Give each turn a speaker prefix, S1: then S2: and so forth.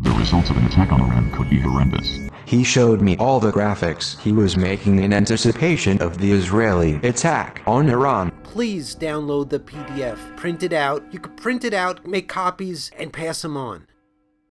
S1: The results of an attack on Iran could be horrendous.
S2: He showed me all the graphics he was making in anticipation of the Israeli attack on Iran.
S3: Please download the PDF, print it out. You could print it out, make copies, and pass them on.